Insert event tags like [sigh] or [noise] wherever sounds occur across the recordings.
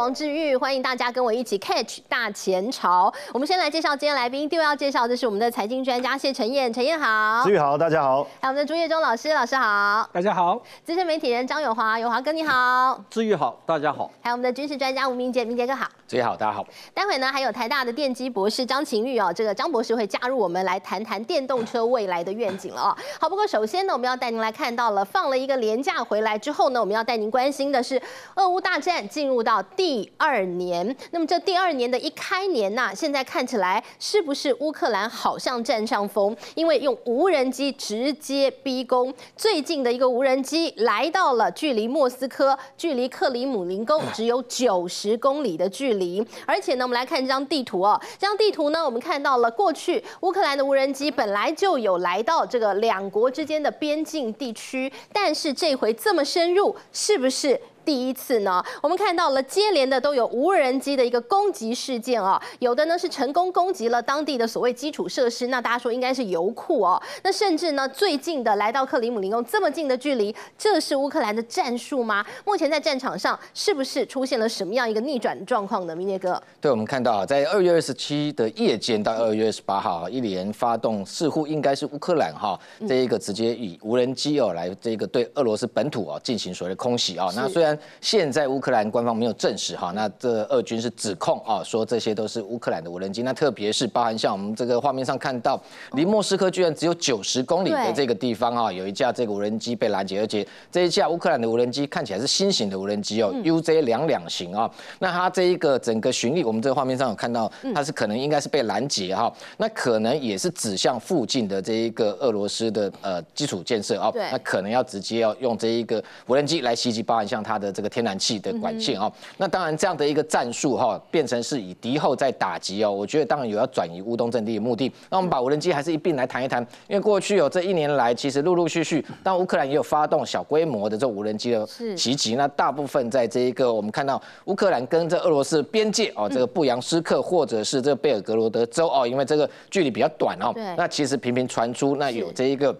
王志玉，欢迎大家跟我一起 catch 大前朝。我们先来介绍今天来宾，第一位要介绍的是我们的财经专家谢晨燕，晨燕好。志玉好，大家好。还有我们的朱业忠老师，老师好。大家好。资深媒体人张永华，永华哥你好。志玉好，大家好。还有我们的军事专家吴明杰，明杰哥好。志玉好，大家好。待会呢，还有台大的电机博士张晴玉哦，这个张博士会加入我们来谈谈电动车未来的愿景了哦。好，不过首先呢，我们要带您来看到了放了一个廉价回来之后呢，我们要带您关心的是俄乌大战进入到第二年。那么这第二年的一开年呐，现在看起来是不是乌克兰好像占上风？因为用无人机直接逼宫，最近的一个无人机来到了距离莫斯科、距离克里姆林宫 [laughs] 只有九十公里的距离。而且呢，我们来看这张地图哦，这张地图呢，我们看到了过去乌克兰的无人机本来就有来到这个两国之间的边境地区，但是这回这么深入，是不是？第一次呢，我们看到了接连的都有无人机的一个攻击事件啊，有的呢是成功攻击了当地的所谓基础设施，那大家说应该是油库哦。那甚至呢，最近的来到克里姆林宫这么近的距离，这是乌克兰的战术吗？目前在战场上是不是出现了什么样一个逆转状况呢？明杰哥，对，我们看到啊，在二月二十七的夜间到二月二十八号一连发动，似乎应该是乌克兰哈这一个直接以无人机哦来这个对俄罗斯本土哦进行所谓的空袭啊。那虽然现在乌克兰官方没有证实哈，那这俄军是指控啊，说这些都是乌克兰的无人机。那特别是包含像我们这个画面上看到，离莫斯科居然只有九十公里的这个地方啊，有一架这个无人机被拦截，而且这一架乌克兰的无人机看起来是新型的无人机哦，UZ 两两型啊。那它这一个整个巡历，我们这个画面上有看到，它是可能应该是被拦截哈，那可能也是指向附近的这一个俄罗斯的呃基础建设啊，那可能要直接要用这一个无人机来袭击，包含像它的这个天然气的管线啊，那当然这样的一个战术哈，变成是以敌后在打击哦。我觉得当然有要转移乌东阵地的目的。那我们把无人机还是一并来谈一谈，因为过去有这一年来，其实陆陆续续，当乌克兰也有发动小规模的这种无人机的袭击，那大部分在这一个我们看到乌克兰跟这俄罗斯边界哦，这个布扬斯克或者是这个贝尔格罗德州哦，因为这个距离比较短哦，那其实频频传出那有这一个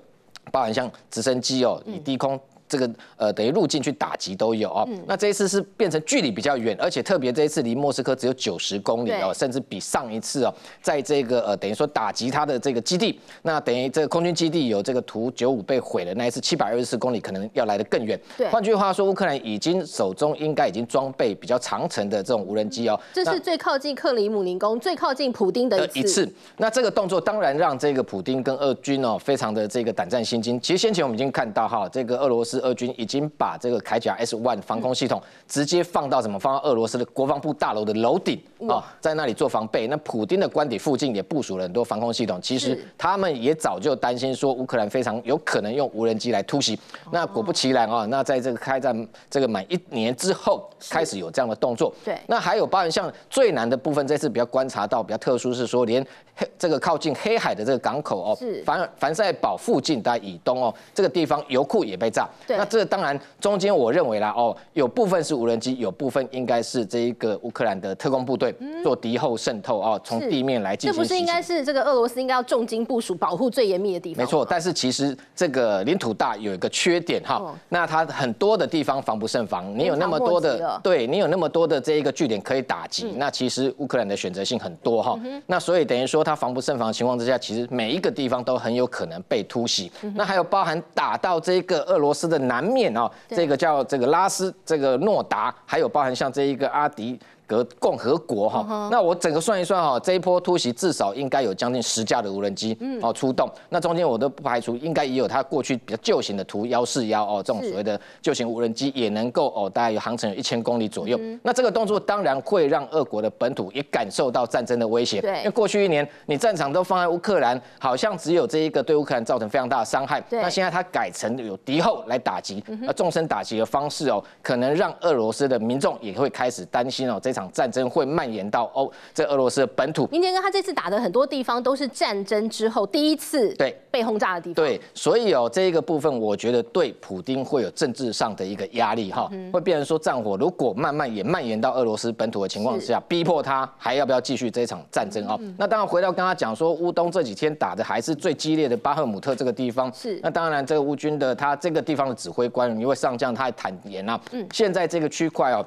包含像直升机哦，以低空。这个呃，等于路径去打击都有哦。那这一次是变成距离比较远，而且特别这一次离莫斯科只有九十公里哦，甚至比上一次哦，在这个呃，等于说打击他的这个基地，那等于这个空军基地有这个图九五被毁了，那一次七百二十四公里可能要来得更远。对，换句话说，乌克兰已经手中应该已经装备比较长程的这种无人机哦。这是最靠近克里姆林宫、最靠近普丁的一次。那这个动作当然让这个普丁跟俄军哦，非常的这个胆战心惊。其实先前我们已经看到哈，这个俄罗斯俄军已经把这个铠甲 S One 防空系统直接放到什么？放到俄罗斯的国防部大楼的楼顶啊，在那里做防备。那普丁的官邸附近也部署了很多防空系统。其实他们也早就担心说，乌克兰非常有可能用无人机来突袭。那果不其然啊，那在这个开战这个满一年之后，开始有这样的动作。对。那还有包含像最难的部分，这次比较观察到比较特殊是说，连黑这个靠近黑海的这个港口哦，凡凡塞堡附近大概以东哦，这个地方油库也被炸。对。那这当然。中间我认为啦，哦，有部分是无人机，有部分应该是这一个乌克兰的特工部队做敌后渗透啊，从地面来进行。这不是应该是这个俄罗斯应该要重金部署，保护最严密的地方？没错，但是其实这个领土大有一个缺点哈，那它很多的地方防不胜防，你有那么多的，对你有那么多的这一个据点可以打击，那其实乌克兰的选择性很多哈，那所以等于说它防不胜防的情况之下，其实每一个地方都很有可能被突袭。那还有包含打到这个俄罗斯的南面啊。这个叫这个拉斯，这个诺达，还有包含像这一个阿迪。和共和国哈，那我整个算一算哈，这一波突袭至少应该有将近十架的无人机哦出动。那中间我都不排除应该也有它过去比较旧型的图幺四幺哦，这种所谓的旧型无人机也能够哦，大概有航程有一千公里左右。那这个动作当然会让俄国的本土也感受到战争的威胁。对，因为过去一年你战场都放在乌克兰，好像只有这一个对乌克兰造成非常大的伤害。那现在它改成有敌后来打击，那纵深打击的方式哦，可能让俄罗斯的民众也会开始担心哦，这场战争会蔓延到欧这俄罗斯的本土。明天哥他这次打的很多地方都是战争之后第一次对被轰炸的地方。对，所以哦这一个部分，我觉得对普丁会有政治上的一个压力哈，会变成说战火如果慢慢也蔓延到俄罗斯本土的情况下，逼迫他还要不要继续这场战争啊？那当然回到刚刚讲说乌东这几天打的还是最激烈的巴赫姆特这个地方。是。那当然这个乌军的他这个地方的指挥官因为上将他还坦言啊，嗯，现在这个区块哦。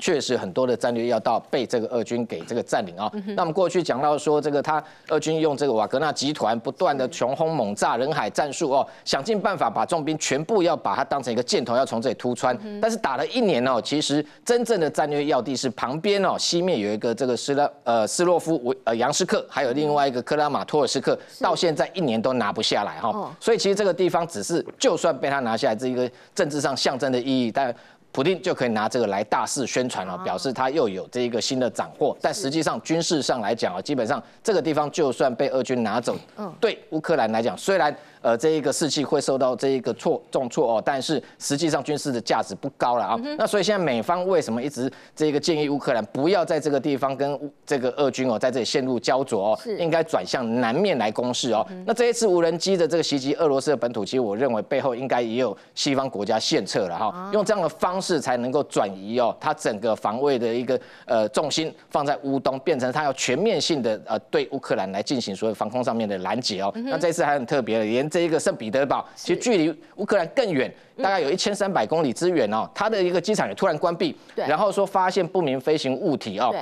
确实很多的战略要道被这个俄军给这个占领啊。那我们过去讲到说，这个他俄军用这个瓦格纳集团不断的穷轰猛炸、人海战术哦，想尽办法把重兵全部要把它当成一个箭头，要从这里突穿。但是打了一年哦，其实真正的战略要地是旁边哦，西面有一个这个斯拉呃斯洛夫维呃杨斯克，还有另外一个克拉马托尔斯克，到现在一年都拿不下来哈。所以其实这个地方只是就算被他拿下来，这一个政治上象征的意义，但。普京就可以拿这个来大肆宣传了，表示他又有这一个新的斩获。但实际上军事上来讲啊，基本上这个地方就算被俄军拿走，对乌克兰来讲，虽然。呃，这一个士气会受到这一个挫重挫哦，但是实际上军事的价值不高了啊。那所以现在美方为什么一直这个建议乌克兰不要在这个地方跟这个俄军哦在这里陷入焦灼哦，应该转向南面来攻势哦。那这一次无人机的这个袭击俄罗斯的本土，其实我认为背后应该也有西方国家献策了哈，用这样的方式才能够转移哦，它整个防卫的一个呃重心放在乌东，变成它要全面性的呃对乌克兰来进行所有防空上面的拦截哦。那这次还很特别的，连这一个圣彼得堡其实距离乌克兰更远，大概有一千三百公里之远哦。它的一个机场也突然关闭，然后说发现不明飞行物体哦。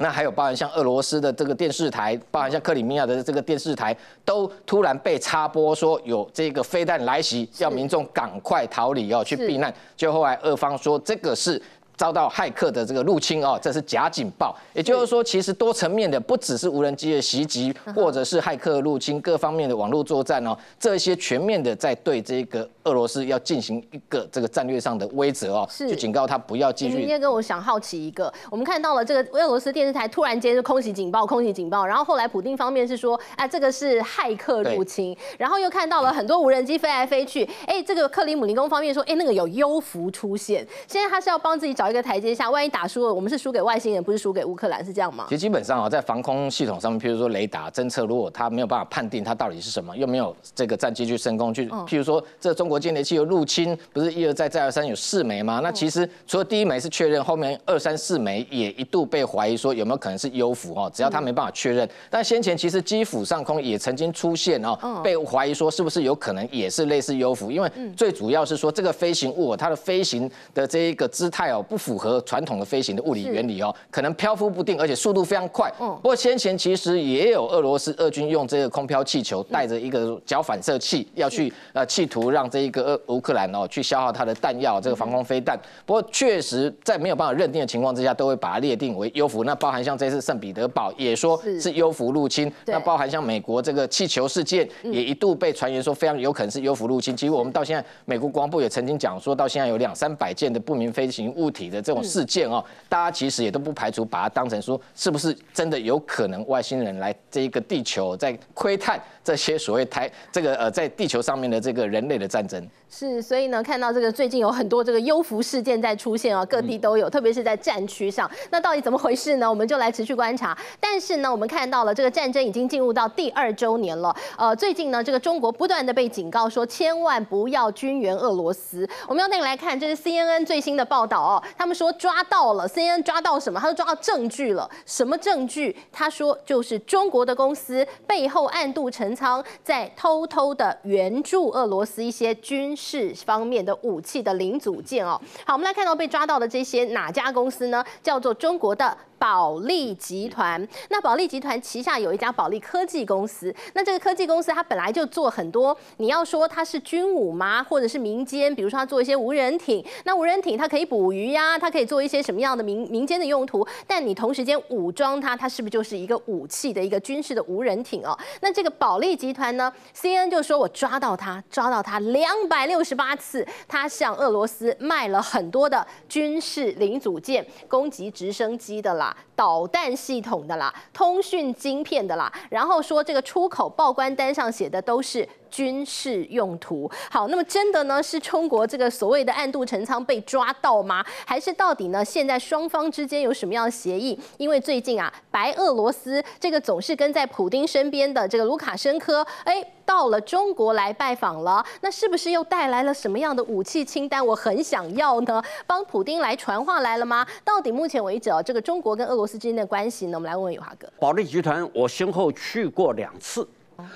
那还有包含像俄罗斯的这个电视台，包含像克里米亚的这个电视台，都突然被插播说有这个飞弹来袭，要民众赶快逃离哦，去避难。就后来俄方说这个是。遭到骇客的这个入侵哦，这是假警报。也就是说，其实多层面的不只是无人机的袭击，或者是骇客入侵，各方面的网络作战哦，这些全面的在对这个俄罗斯要进行一个这个战略上的威慑哦，就警告他不要继续。今天跟我想好奇一个，我们看到了这个俄罗斯电视台突然间就空袭警报，空袭警报，然后后来普丁方面是说，哎，这个是骇客入侵，然后又看到了很多无人机飞来飞去，哎，这个克里姆林宫方面说，哎，那个有幽浮出现，现在他是要帮自己找。一个台阶下，万一打输了，我们是输给外星人，不是输给乌克兰，是这样吗？其实基本上啊，在防空系统上面，譬如说雷达侦测，如果它没有办法判定它到底是什么，又没有这个战机去升空去，譬如说这中国间谍器有入侵，不是一而再再而三有四枚吗？那其实除了第一枚是确认，后面二三四枚也一度被怀疑说有没有可能是优浮哦，只要他没办法确认。但先前其实基辅上空也曾经出现哦，被怀疑说是不是有可能也是类似优浮，因为最主要是说这个飞行物它的飞行的这一个姿态哦不。符合传统的飞行的物理原理哦，可能漂浮不定，而且速度非常快。嗯，不过先前其实也有俄罗斯俄军用这个空飘气球带着一个角反射器要去呃企图让这一个乌克兰哦去消耗它的弹药，这个防空飞弹。不过确实在没有办法认定的情况之下，都会把它列定为优浮。那包含像这次圣彼得堡也说是优浮入侵，那包含像美国这个气球事件也一度被传言说非常有可能是优浮入侵。其实我们到现在美国国防部也曾经讲说到现在有两三百件的不明飞行物体。的这种事件哦，大家其实也都不排除把它当成说，是不是真的有可能外星人来这一个地球在窥探这些所谓台这个呃在地球上面的这个人类的战争。是，所以呢，看到这个最近有很多这个幽浮事件在出现啊，各地都有，特别是在战区上。那到底怎么回事呢？我们就来持续观察。但是呢，我们看到了这个战争已经进入到第二周年了。呃，最近呢，这个中国不断的被警告说，千万不要军援俄罗斯。我们要带你来看，这是 CNN 最新的报道哦。他们说抓到了，CNN 抓到什么？他说抓到证据了。什么证据？他说就是中国的公司背后暗度陈仓，在偷偷的援助俄罗斯一些军。事方面的武器的零组件哦，好，我们来看到被抓到的这些哪家公司呢？叫做中国的。保利集团，那保利集团旗下有一家保利科技公司。那这个科技公司它本来就做很多，你要说它是军武吗？或者是民间？比如说它做一些无人艇，那无人艇它可以捕鱼呀，它可以做一些什么样的民民间的用途？但你同时间武装它，它是不是就是一个武器的一个军事的无人艇哦？那这个保利集团呢？C N 就说我抓到它，抓到它两百六十八次，它向俄罗斯卖了很多的军事零组件，攻击直升机的啦。导弹系统的啦，通讯晶片的啦，然后说这个出口报关单上写的都是。军事用途好，那么真的呢是中国这个所谓的暗度陈仓被抓到吗？还是到底呢现在双方之间有什么样的协议？因为最近啊，白俄罗斯这个总是跟在普丁身边的这个卢卡申科，哎，到了中国来拜访了，那是不是又带来了什么样的武器清单？我很想要呢，帮普丁来传话来了吗？到底目前为止啊，这个中国跟俄罗斯之间的关系呢？我们来问问友华哥。保利集团，我先后去过两次。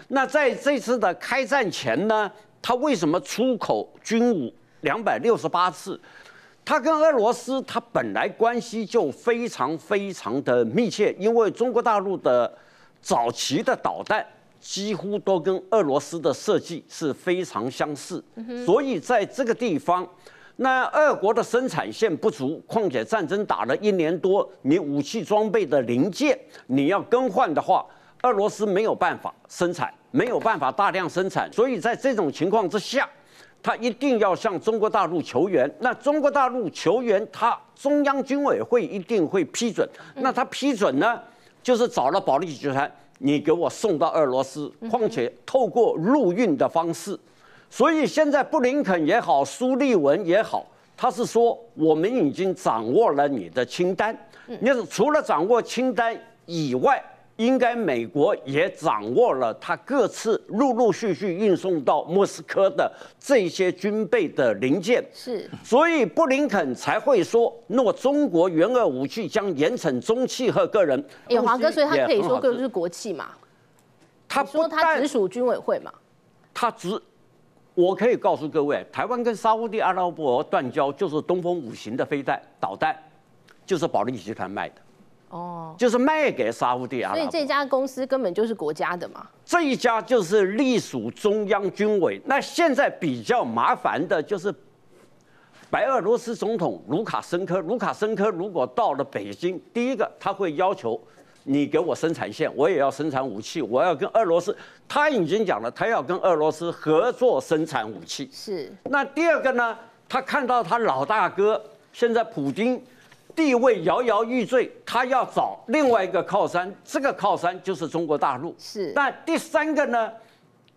那在这次的开战前呢，他为什么出口军武两百六十八次？他跟俄罗斯他本来关系就非常非常的密切，因为中国大陆的早期的导弹几乎都跟俄罗斯的设计是非常相似，所以在这个地方，那俄国的生产线不足，况且战争打了一年多，你武器装备的零件你要更换的话，俄罗斯没有办法生产，没有办法大量生产，所以在这种情况之下。他一定要向中国大陆求援，那中国大陆求援，他中央军委会一定会批准。那他批准呢，就是找了保利集团，你给我送到俄罗斯，况且透过陆运的方式。所以现在布林肯也好，苏利文也好，他是说我们已经掌握了你的清单。你是除了掌握清单以外。应该美国也掌握了他各次陆陆续续运送到莫斯科的这些军备的零件，是，所以布林肯才会说，那么中国援俄武器将严惩中汽和个人。哎，华哥，所以他可以说就是国企嘛？他说他直属军委会嘛？他直，我可以告诉各位，台湾跟沙地阿拉伯断交，就是东风五型的飞弹导弹，就是保利集团卖的。哦，就是卖给沙乌地阿拉伯，所以这家公司根本就是国家的嘛。这一家就是隶属中央军委。那现在比较麻烦的就是白俄罗斯总统卢卡申科。卢卡申科如果到了北京，第一个他会要求你给我生产线，我也要生产武器，我要跟俄罗斯。他已经讲了，他要跟俄罗斯合作生产武器。是。那第二个呢？他看到他老大哥现在普京。地位摇摇欲坠，他要找另外一个靠山，这个靠山就是中国大陆。是。那第三个呢？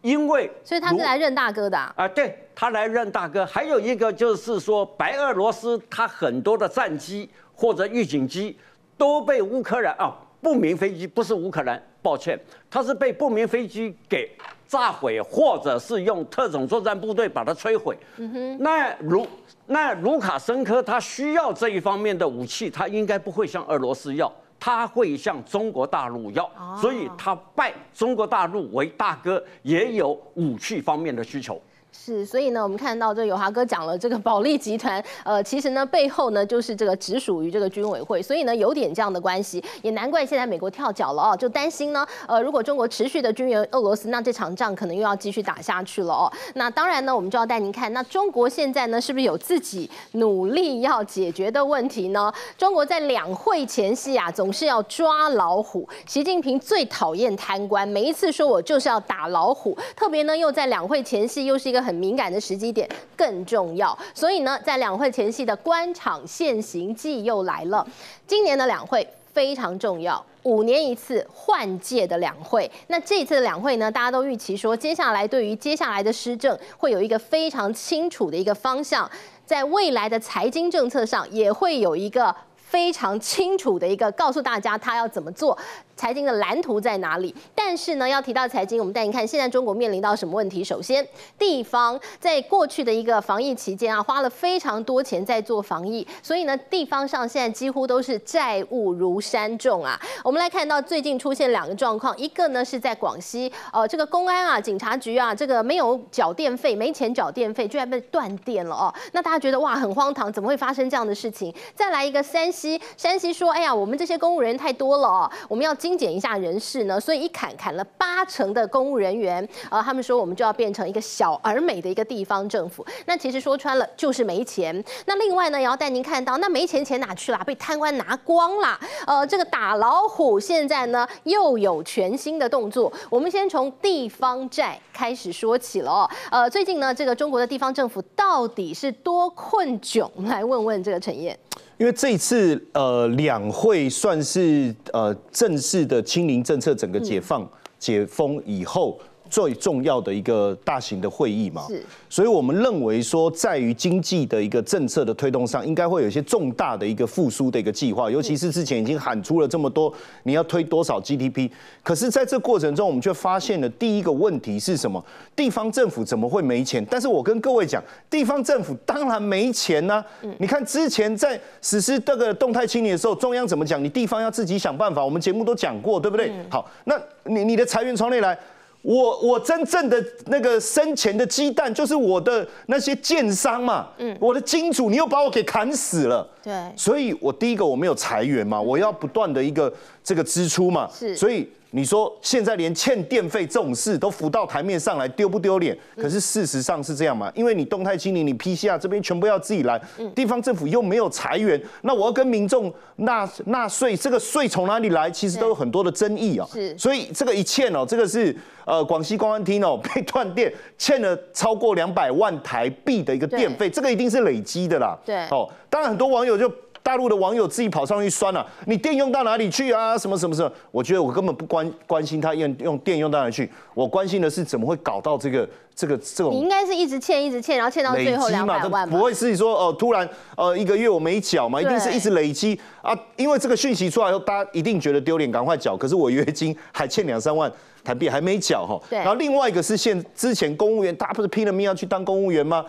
因为所以他是来认大哥的啊。对他来认大哥。还有一个就是说，白俄罗斯他很多的战机或者预警机都被乌克兰啊不明飞机，不是乌克兰，抱歉，他是被不明飞机给炸毁，或者是用特种作战部队把它摧毁。嗯哼。那卢。那卢卡申科他需要这一方面的武器，他应该不会向俄罗斯要，他会向中国大陆要，所以他拜中国大陆为大哥，也有武器方面的需求。是，所以呢，我们看到这友华哥讲了，这个保利集团，呃，其实呢背后呢就是这个直属于这个军委会，所以呢有点这样的关系，也难怪现在美国跳脚了哦，就担心呢，呃，如果中国持续的军援俄罗斯，那这场仗可能又要继续打下去了哦。那当然呢，我们就要带您看，那中国现在呢是不是有自己努力要解决的问题呢？中国在两会前夕啊，总是要抓老虎，习近平最讨厌贪官，每一次说我就是要打老虎，特别呢又在两会前夕又是一个。很敏感的时机点更重要，所以呢，在两会前夕的官场现行季又来了。今年的两会非常重要，五年一次换届的两会。那这次的两会呢，大家都预期说，接下来对于接下来的施政会有一个非常清楚的一个方向，在未来的财经政策上也会有一个非常清楚的一个告诉大家他要怎么做。财经的蓝图在哪里？但是呢，要提到财经，我们带您看现在中国面临到什么问题。首先，地方在过去的一个防疫期间啊，花了非常多钱在做防疫，所以呢，地方上现在几乎都是债务如山重啊。我们来看到最近出现两个状况，一个呢是在广西，呃，这个公安啊、警察局啊，这个没有缴电费，没钱缴电费，居然被断电了哦。那大家觉得哇，很荒唐，怎么会发生这样的事情？再来一个山西，山西说，哎呀，我们这些公务人员太多了哦，我们要。精简一下人事呢，所以一砍砍了八成的公务人员，呃，他们说我们就要变成一个小而美的一个地方政府。那其实说穿了就是没钱。那另外呢，也要带您看到，那没钱钱哪去了？被贪官拿光了。呃，这个打老虎现在呢又有全新的动作。我们先从地方债开始说起了。呃，最近呢，这个中国的地方政府到底是多困窘？来问问这个陈燕。因为这一次呃两会算是呃正式的清零政策整个解放解封以后。最重要的一个大型的会议嘛，是，所以我们认为说，在于经济的一个政策的推动上，应该会有一些重大的一个复苏的一个计划，尤其是之前已经喊出了这么多，你要推多少 GDP，可是在这过程中，我们却发现了第一个问题是什么？地方政府怎么会没钱？但是我跟各位讲，地方政府当然没钱呢。你看之前在实施这个动态清理的时候，中央怎么讲？你地方要自己想办法。我们节目都讲过，对不对？好，那你你的财源从哪里来？我我真正的那个生前的鸡蛋就是我的那些建商嘛，嗯，我的金主你又把我给砍死了，对，所以我第一个我没有裁员嘛，我要不断的一个这个支出嘛，是。所以你说现在连欠电费这种事都浮到台面上来，丢不丢脸？可是事实上是这样嘛，因为你动态清零，你 PCR 这边全部要自己来，地方政府又没有裁员，那我要跟民众纳纳税，这个税从哪里来？其实都有很多的争议啊，是所以这个一欠哦，这个是呃广西公安厅哦 [laughs] 被断电，欠了超过两百万台币的一个电费，这个一定是累积的啦。对哦，当然很多网友就。大陆的网友自己跑上去酸了、啊，你电用到哪里去啊？什么什么什么？我觉得我根本不关关心他用用电用到哪里去，我关心的是怎么会搞到这个这个这种你应该是一直欠一直欠，然后欠到最后两百万不会是说哦、突然呃一个月我没缴嘛，一定是一直累积啊。因为这个讯息出来后，大家一定觉得丢脸，赶快缴。可是我月经还欠两三万台币还没缴哈。对然后另外一个是现之前公务员，大家不是拼了命要去当公务员吗？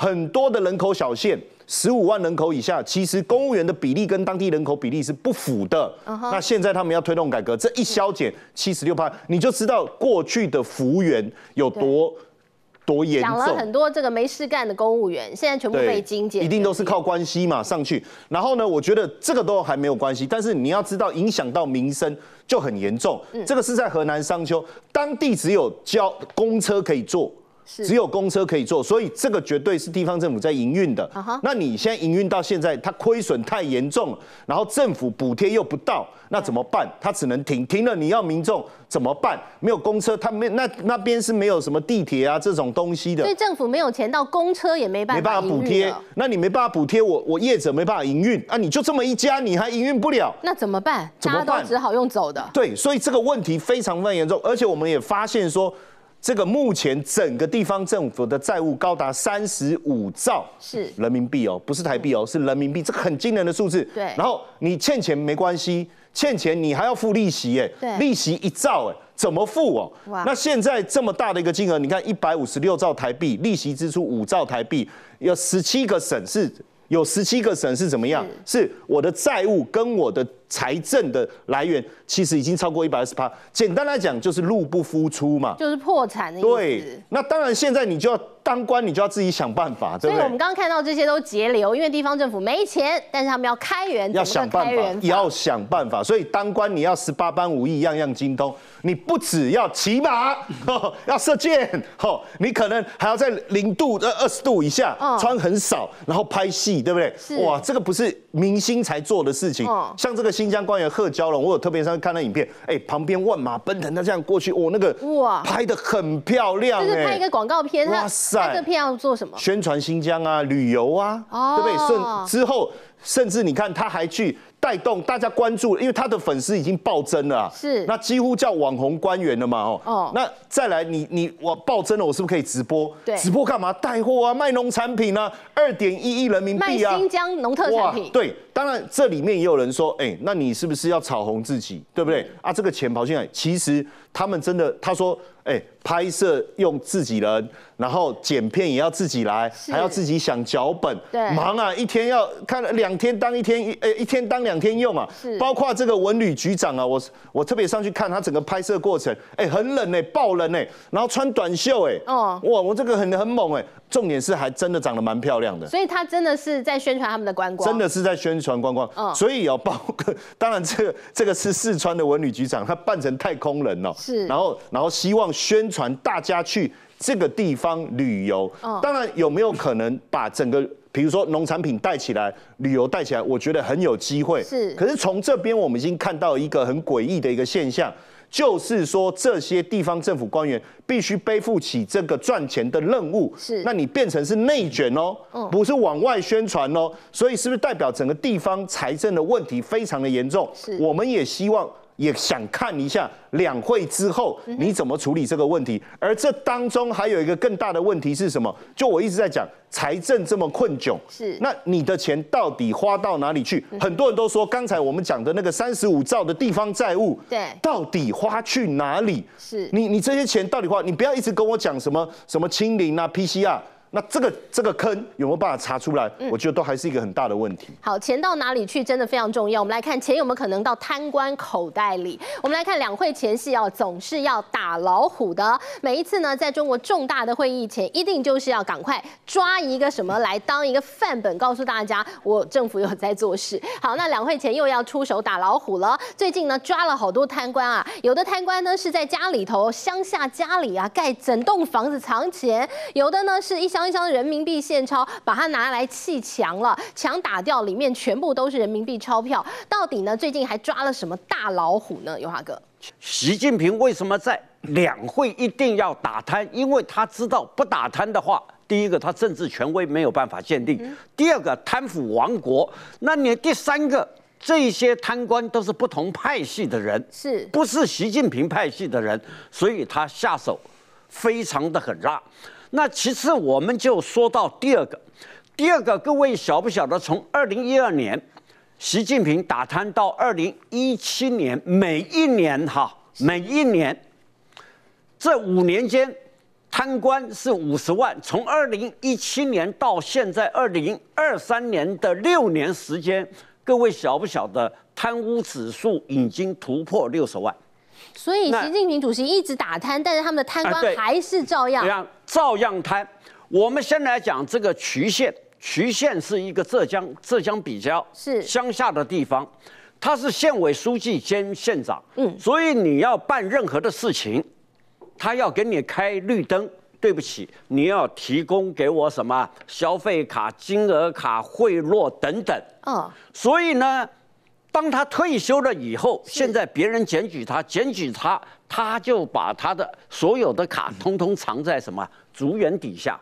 很多的人口小县。十五万人口以下，其实公务员的比例跟当地人口比例是不符的。那现在他们要推动改革，这一削减七十六趴，你就知道过去的服务员有多多严讲了重。很多这个没事干的公务员，现在全部被精简，一定都是靠关系嘛上去。然后呢，我觉得这个都还没有关系，但是你要知道影响到民生就很严重。嗯这个是在河南商丘，当地只有交公车可以坐。是只有公车可以坐，所以这个绝对是地方政府在营运的。那你现在营运到现在，它亏损太严重了，然后政府补贴又不到，那怎么办？它只能停，停了你要民众怎么办？没有公车，它没那那边是没有什么地铁啊这种东西的所以。政府没有钱到公车也没办法没办法补贴，那你没办法补贴我，我业者没办法营运啊！你就这么一家，你还营运不了？那怎么办？大家怎么办都只好用走的。对，所以这个问题非常非常严重，而且我们也发现说，这个目前整个地方政府的债务高达三十五兆是人民币哦，不是台币哦，是人民币，这个很惊人的数字。对然后你欠钱没关系，欠钱你还要付利息对哎，利息一兆哎。怎么付哦哇？那现在这么大的一个金额，你看一百五十六兆台币，利息支出五兆台币，有十七个省市有十七个省市怎么样？是我的债务跟我的财政的来源，其实已经超过一百二十趴。简单来讲，就是入不敷出嘛。就是破产的意对思。，那当然现在你就要当官，你就要自己想办法，对不对？所以我们刚刚看到这些都节流，因为地方政府没钱，但是他们要开源，要想办法要想办法。所以当官你要十八般武艺，样样精通。你不只要骑马，[laughs] 要射箭，哦，你可能还要在零度呃二十度以下嗯，穿很少，然后拍戏，对不对？哇，这个不是明星才做的事情嗯。像这个新疆官员贺娇龙，我有特别上去看那影片，哎，旁边万马奔腾，他这样过去，哦，那个哇。拍的很漂亮，就是哎。拍一个广告片，哇塞。拍这片要做什么？宣传新疆啊，旅游啊，哦。对不对？顺之后，甚至你看他还去带动大家关注，因为他的粉丝已经暴增了啊，是。那几乎叫网红官员了嘛，哦，哦。那再来你你我暴增了，我是不是可以直播？对。直播干嘛？带货啊，卖农产品啊，二点一亿人民卖币啊，新疆农特产品，对，当然这里面也有人说，哎、那你是不是要炒红自己，对不对？啊，这个钱跑进来，其实他们真的，他说，哎、拍摄用自己人，然后剪片也要自己来，是。还要自己想脚本，对。忙啊，一天要看两天当一天，一呃一天当两天用啊，包括这个文旅局长啊，我我特别上去看他整个拍摄过程，哎、很冷哎、爆冷哎、然后穿短袖哎、哦。哇，我这个很很猛哎、重点是还真的长得蛮漂亮的。所以他真的是在宣传他们的观光，真的是在宣传观光，嗯。所以有包括，当然这个这个是四川的文旅局长，他扮成太空人哦，是。然后然后希望宣传大家去这个地方旅游，嗯。当然有没有可能把整个比如说农产品带起来，旅游带起来，我觉得很有机会，是。可是从这边我们已经看到一个很诡异的一个现象。就是说，这些地方政府官员必须背负起这个赚钱的任务，是那你变成是内卷哦，嗯不是往外宣传哦，所以是不是代表整个地方财政的问题非常的严重？是我们也希望。也想看一下两会之后嗯你怎么处理这个问题，而这当中还有一个更大的问题是什么？就我一直在讲，财政这么困窘，是那你的钱到底花到哪里去？很多人都说，刚才我们讲的那个三十五兆的地方债务，对到底花去哪里？是你你这些钱到底花？你不要一直跟我讲什么什么清零啊、PCR，那这个这个坑有没有办法查出来？我觉得都还是一个很大的问题。好，钱到哪里去真的非常重要。我们来看钱有没有可能到贪官口袋里。我们来看两会前夕哦，总是要打老虎的。每一次呢，在中国重大的会议前，一定就是要赶快抓一个什么来当一个范本，告诉大家我政府有在做事。好，那两会前又要出手打老虎了。最近呢，抓了好多贪官啊，有的贪官呢是在家里头乡下家里啊盖整栋房子藏钱，有的呢是一箱。一箱人民币现钞，把它拿来砌墙了，墙打掉，里面全部都是人民币钞票。到底呢？最近还抓了什么大老虎呢？友华哥，习近平为什么在两会一定要打贪？因为他知道不打贪的话，第一个他政治权威没有办法鉴定；第二个贪腐亡国。那你第三个，这些贪官都是不同派系的人，是不是习近平派系的人？所以他下手非常的狠辣。那其次，我们就说到第二个，第二个，各位晓不晓得，从二零一二年习近平打贪到二零一七年，每一年哈，每一年这五年间，贪官是五十万。从二零一七年到现在二零二三年的六年时间，各位晓不晓得，贪污指数已经突破六十万。所以习近平主席一直打贪，但是他们的贪官还是照样照样贪。我们先来讲这个渠县，渠县是一个浙江浙江比较是乡下的地方，他是县委书记兼县长，嗯，所以你要办任何的事情，他要给你开绿灯，对不起，你要提供给我什么消费卡、金额卡、贿赂等等，哦，所以呢。当他退休了以后，现在别人检举他，检举他，他就把他的所有的卡通通藏在什么？竹园底下，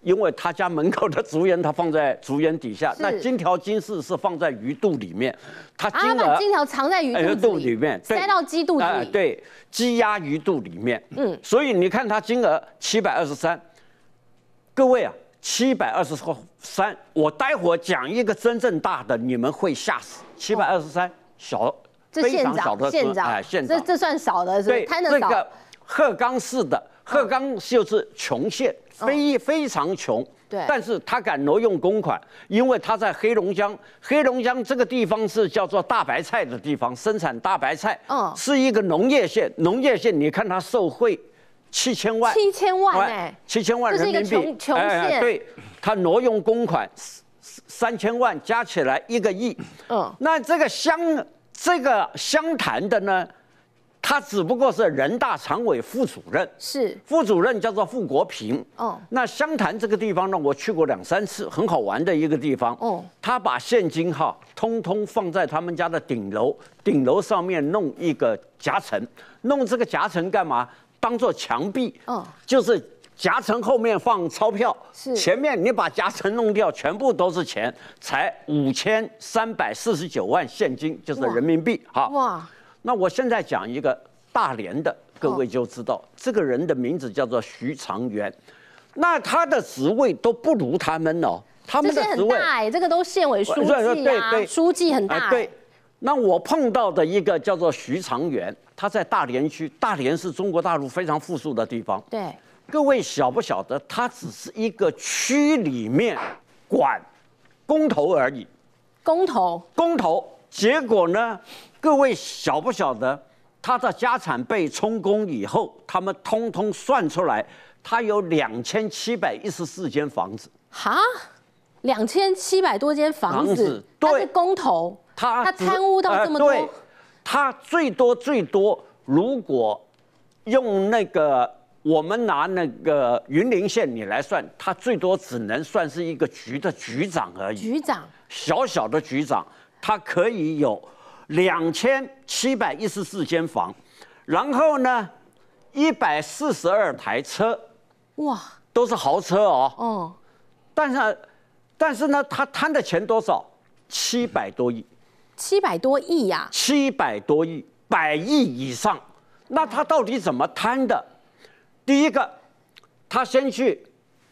因为他家门口的竹园，他放在竹园底下。那金条金饰是放在鱼肚里面，他金把金条藏在鱼肚里。面，塞到鸡肚里。对，鸡鸭鱼肚里面。嗯，所以你看他金额七百二十三，各位啊。七百二十三，我待会儿讲一个真正大的，你们会吓死。七百二十三，小，非常小的县长，哎，县长，这这算少的，是贪的少。这个鹤岗市的鹤岗就是穷县，非非常穷，对。但是他敢挪用公款，因为他在黑龙江，黑龙江这个地方是叫做大白菜的地方，生产大白菜，嗯，是一个农业县，农业县，你看他受贿。七千万，七千万哎，七千万人民币，穷穷县，对，他挪用公款三千万，加起来一个亿。嗯，那这个湘这个湘潭的呢，他只不过是人大常委副主任，是。副主任叫做傅国平。哦，那湘潭这个地方呢，我去过两三次，很好玩的一个地方。哦，他把现金哈，通通放在他们家的顶楼，顶楼上面弄一个夹层，弄这个夹层干嘛？当做墙壁，嗯，就是夹层后面放钞票，是。前面你把夹层弄掉，全部都是钱，才五千三百四十九万现金，就是人民币，哈哇。那我现在讲一个大连的，各位就知道这个人的名字叫做徐长元，那他的职位都不如他们哦，他们的职位哎，这个都县委书记啊，书记很大，对。那我碰到的一个叫做徐长元。他在大连区，大连是中国大陆非常富庶的地方。对，各位晓不晓得，他只是一个区里面管公投而已。公投，公投，结果呢？各位晓不晓得，他的家产被充公以后，他们通通算出来，他有两千七百一十四间房子。哈，两千七百多间房子，他是公投，他他贪污到这么多。他最多最多，如果用那个我们拿那个云林县你来算，他最多只能算是一个局的局长而已。局长，小小的局长，他可以有两千七百一十四间房，然后呢，一百四十二台车，哇，都是豪车哦。哦，但是但是呢，他贪的钱多少？七百多亿。七百多亿呀！七百多亿，百亿以上，那他到底怎么贪的？第一个，他先去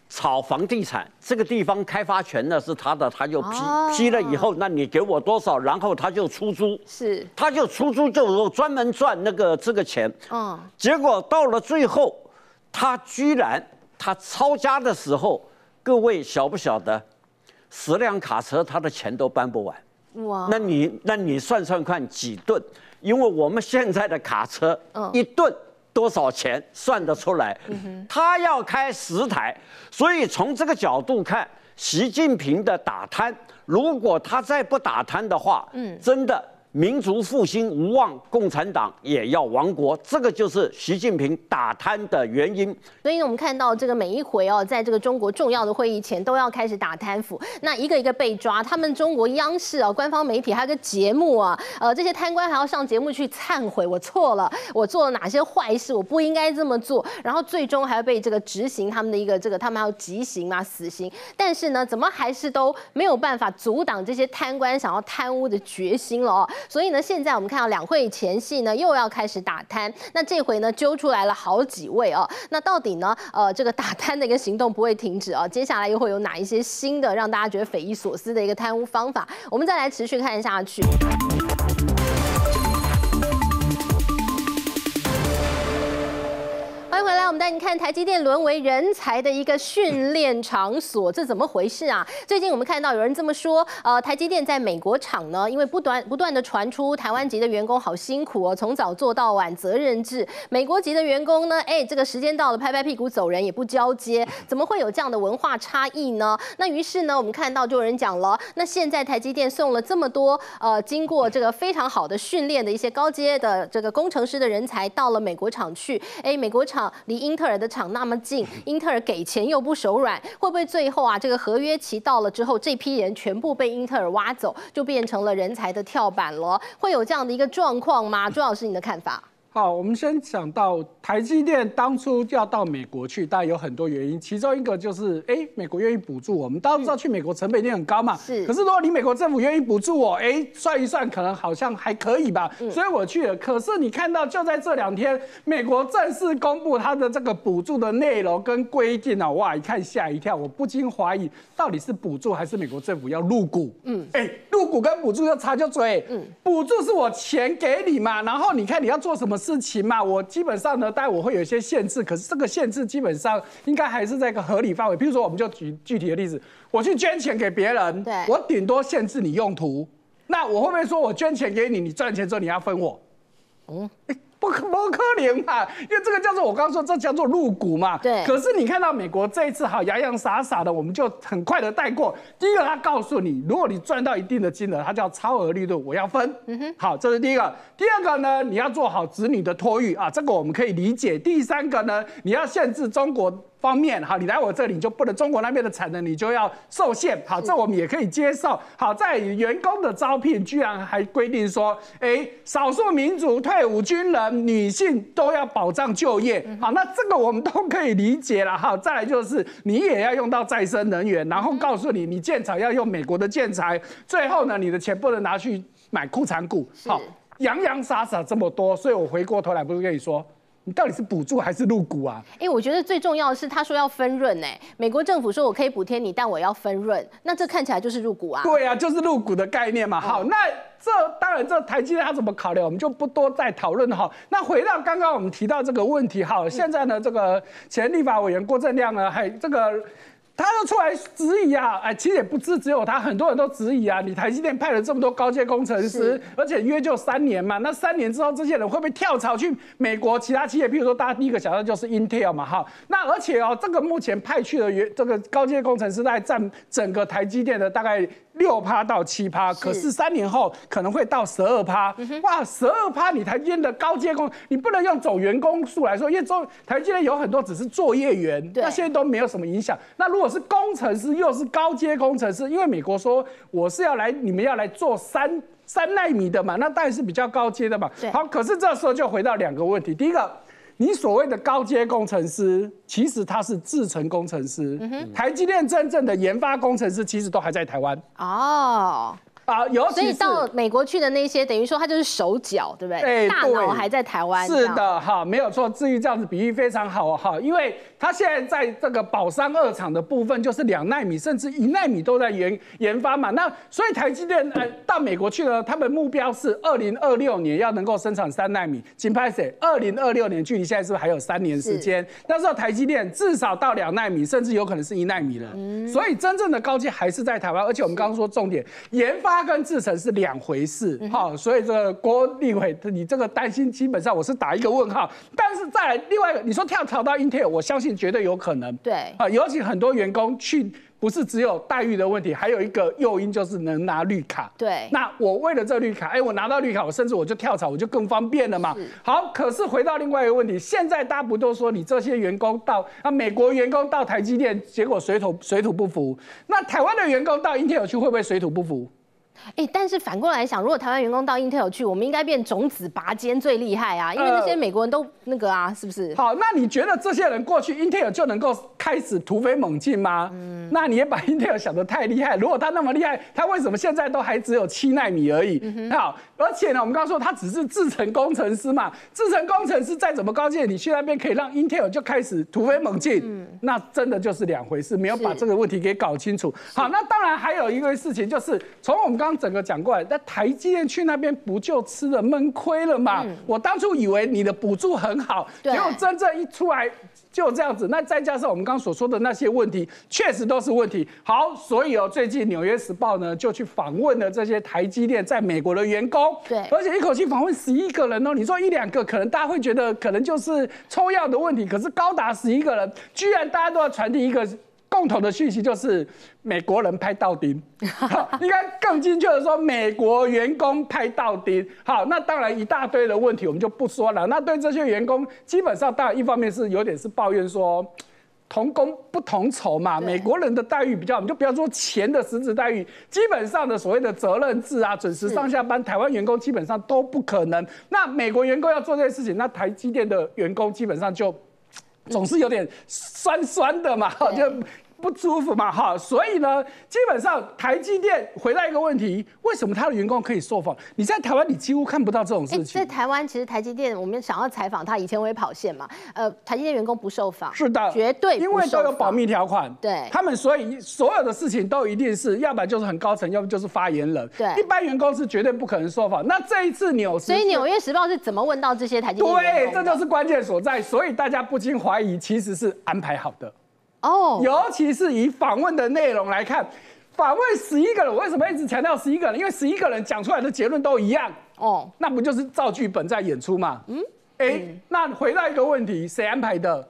炒房地产，这个地方开发权呢是他的，他就批批了以后，那你给我多少，然后他就出租，是，他就出租就专门赚那个这个钱。嗯，结果到了最后，他居然他抄家的时候，各位晓不晓得，十辆卡车他的钱都搬不完。哇，那你那你算算看几吨？因为我们现在的卡车嗯一吨多少钱算得出来？他要开十台，所以从这个角度看，习近平的打贪，如果他再不打贪的话，嗯真的。民族复兴无望，共产党也要亡国，这个就是习近平打贪的原因。所以，我们看到这个每一回哦，在这个中国重要的会议前都要开始打贪腐，那一个一个被抓。他们中国央视啊、官方媒体还有个节目啊，呃，这些贪官还要上节目去忏悔，我错了，我做了哪些坏事，我不应该这么做，然后最终还要被这个执行他们的一个这个，他们还要极刑嘛，死刑。但是呢，怎么还是都没有办法阻挡这些贪官想要贪污的决心了哦。所以呢，现在我们看到两会前戏呢，又要开始打贪。那这回呢，揪出来了好几位哦。那到底呢，呃，这个打贪的一个行动不会停止啊？接下来又会有哪一些新的让大家觉得匪夷所思的一个贪污方法？我们再来持续看下去。们带你看台积电沦为人才的一个训练场所，这怎么回事啊？最近我们看到有人这么说，呃，台积电在美国厂呢，因为不断不断的传出台湾籍的员工好辛苦哦，从早做到晚，责任制；美国籍的员工呢，哎，这个时间到了，拍拍屁股走人，也不交接，怎么会有这样的文化差异呢？那于是呢，我们看到就有人讲了，那现在台积电送了这么多呃，经过这个非常好的训练的一些高阶的这个工程师的人才到了美国厂去，哎，美国厂离英特尔的厂那么近，英特尔给钱又不手软，会不会最后啊，这个合约期到了之后，这批人全部被英特尔挖走，就变成了人才的跳板了？会有这样的一个状况吗？朱老师，你的看法？好，我们先讲到台积电当初要到美国去，当然有很多原因，其中一个就是，哎，美国愿意补助我们，大家都知道去美国成本一定很高嘛。是可是如果你美国政府愿意补助我，哎，算一算，可能好像还可以吧。所以我去了。可是你看到就在这两天，美国正式公布它的这个补助的内容跟规定啊，哇，一看吓一跳，我不禁怀疑到底是补助还是美国政府要入股。嗯，哎，入股跟补助要差就嘴。嗯，补助是我钱给你嘛，然后你看你要做什么事情嘛，我基本上呢，当然我会有一些限制，可是这个限制基本上应该还是在一个合理范围。比如说，我们就举具体的例子，我去捐钱给别人，对我顶多限制你用途，那我会不会说我捐钱给你，你赚钱之后你要分我？嗯，不可不可怜嘛，因为这个叫做我刚刚说，这叫做入股嘛。对可是你看到美国这一次好洋洋洒洒的，我们就很快的带过。第一个，他告诉你，如果你赚到一定的金额，它叫超额利润，我要分。嗯哼。好，这是第一个。第二个呢，你要做好子女的托育啊，这个我们可以理解。第三个呢，你要限制中国。方面，好，你来我这里你就不能中国那边的产能你就要受限，好，这我们也可以接受。好，在员工的招聘居然还规定说，哎，少数民族、退伍军人、女性都要保障就业，好，那这个我们都可以理解了。好，再来就是你也要用到再生能源，然后告诉你，你建厂要用美国的建材，最后呢，你的钱不能拿去买库藏股，好，洋洋洒洒这么多，所以我回过头来不是跟你说。你到底是补助还是入股啊？哎，我觉得最重要的是，他说要分润，哎，美国政府说我可以补贴你，但我要分润，那这看起来就是入股啊。对啊，就是入股的概念嘛。好，那这当然这台积电它怎么考量，我们就不多再讨论哈。那回到刚刚我们提到这个问题，好，现在呢，这个前立法委员郭正亮呢，还这个。他都出来质疑啊，哎，其实也不是只有他，很多人都质疑啊。你台积电派了这么多高阶工程师，而且约就三年嘛，那三年之后这些人会不会跳槽去美国其他企业？比如说大家第一个想到就是 Intel 嘛，哈。那而且哦，这个目前派去的原这个高阶工程师在占整个台积电的大概六趴到七趴，可是三年后可能会到十二趴。哇，十二趴，你台积电的高阶工，你不能用总员工数来说，因为中台积电有很多只是作业员，那现在都没有什么影响。那如果是工程师又是高阶工程师，因为美国说我是要来，你们要来做三三纳米的嘛，那当然是比较高阶的嘛。好，可是这时候就回到两个问题，第一个，你所谓的高阶工程师，其实他是制程工程师，台积电真正的研发工程师其实都还在台湾。哦。啊，尤所以到美国去的那些，等于说他就是手脚，对不对？哎大脑还在台湾。是的，哈，没有错。至于这样子比喻非常好哈，因为他现在在这个宝山二厂的部分，就是两纳米甚至一纳米都在研研发嘛。那所以台积电呃到美国去呢，他们目标是二零二六年要能够生产三纳米。金拍谁？二零二六年距离现在是不是还有三年时间？那时候台积电至少到两纳米，甚至有可能是一纳米了。所以真正的高阶还是在台湾，而且我们刚刚说重点，研发跟制成是两回事。好、所以这个郭立伟，你这个担心基本上我是打一个问号。但是再来另外一个，你说跳槽到 Intel，我相信绝对有可能。对啊，尤其很多员工去。不是只有待遇的问题，还有一个诱因就是能拿绿卡。对那我为了这绿卡，哎，我拿到绿卡，我甚至我就跳槽，我就更方便了嘛。好，可是回到另外一个问题，现在大家不都说你这些员工到啊，美国员工到台积电，结果水土水土不服，那台湾的员工到 Intel 去会不会水土不服？哎，但是反过来想，如果台湾员工到 Intel 去，我们应该变种子拔尖最厉害啊，因为那些美国人都那个啊，是不是？好，那你觉得这些人过去 Intel 就能够开始突飞猛进吗？嗯，那你也把 [laughs] Intel 想得太厉害。如果他那么厉害，他为什么现在都还只有七纳米而已？好，而且呢，我们刚刚说他只是制程工程师嘛，制程工程师再怎么高阶，你去那边可以让 Intel 就开始突飞猛进，那真的就是两回事，没有把这个问题给搞清楚。好，那当然还有一个事情就是，从我们刚刚整个讲过来，那台积电去那边不就吃了闷亏了嘛？我当初以为你的补助很好，对结果真正一出来就这样子。那再加上我们刚刚所说的那些问题，确实都是问题。好，所以哦，最近《纽约时报》呢就去访问了这些台积电在美国的员工，对而且一口气访问十一个人哦。你说一两个，可能大家会觉得可能就是抽样的问题，可是高达十一个人，居然大家都要传递一个。共同的讯息就是美国人拍到钉，[laughs] 好应该更精确的说，美国员工拍到钉。好，那当然一大堆的问题我们就不说了。那对这些员工，基本上当然一方面是有点是抱怨说。同工不同酬嘛，美国人的待遇比较，我们就不要说钱的实质待遇，基本上的所谓的责任制啊，准时上下班，台湾员工基本上都不可能。那美国员工要做这些事情，那台积电的员工基本上就总是有点酸酸的嘛，对。就不舒服嘛，哈，所以呢，基本上台积电回到一个问题，为什么他的员工可以受访？你在台湾你几乎看不到这种哎，事情在。台湾其实台积电，我们想要采访他，以前我也跑线嘛，呃，台积电员工不受访，是的，绝对因为都有保密条款，对他们所以所有的事情都一定是，要不然就是很高层，要不就是发言人，对一般员工是绝对不可能受访。那这一次纽，所以《纽约时报》是怎么问到这些台积对，这就是关键所在，所以大家不禁怀疑，其实是安排好的。哦，尤其是以访问的内容来看，访问十一个人，我为什么一直强调十一个人？因为十一个人讲出来的结论都一样，哦，那不就是照剧本在演出吗？嗯，哎，那回到一个问题，谁安排的？